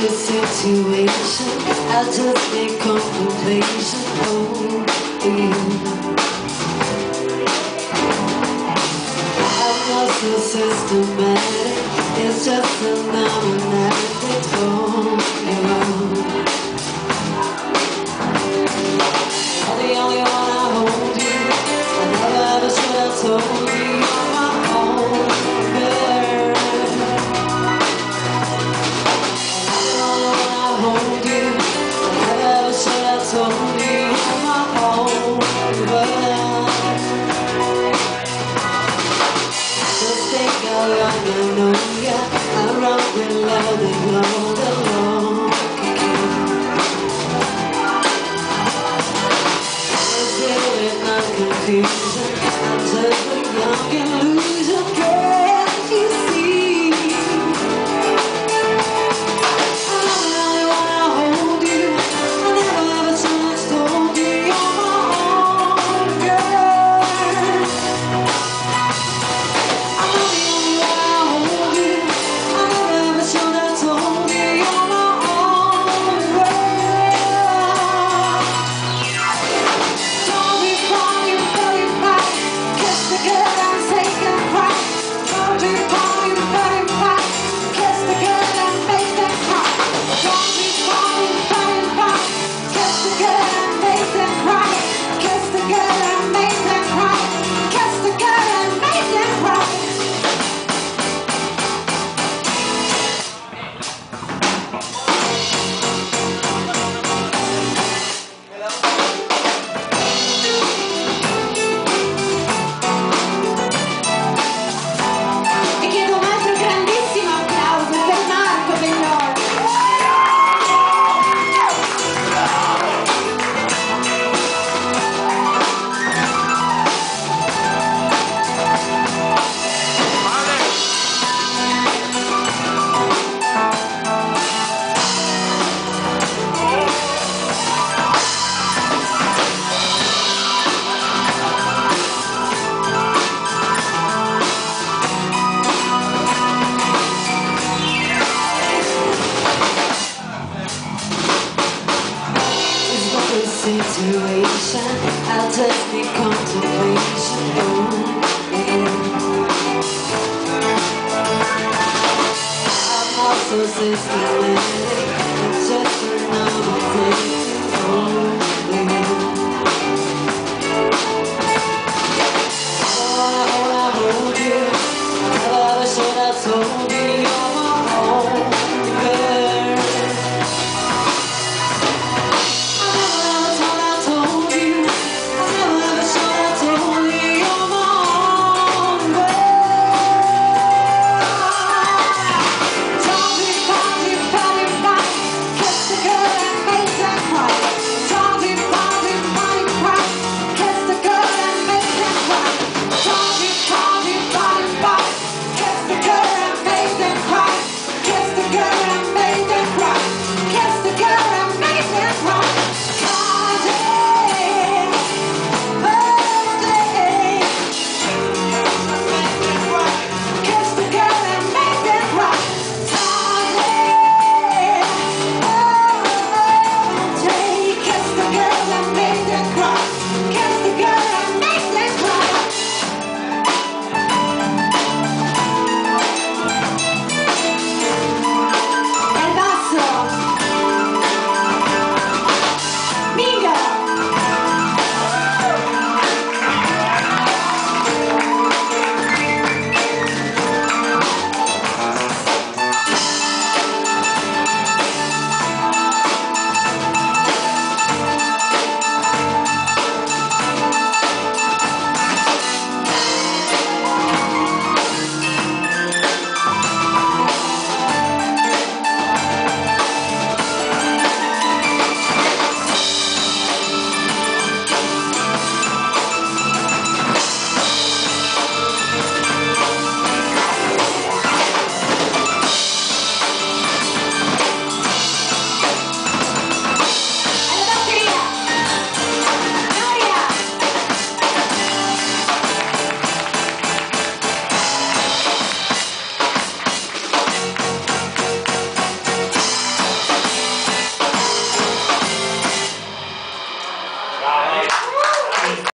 the situation I just need contemplation Oh, you I'm not so systematic It's just a number that's on your I'm the only one I hold you I never ever should have told yeah I rock with Lord and Lord alone. I'm feeling my confusion. I'm just a young illusion. situation. I'll just be contemplation I'm also systematic It's just another thing to own I wanna hold you. Never should have told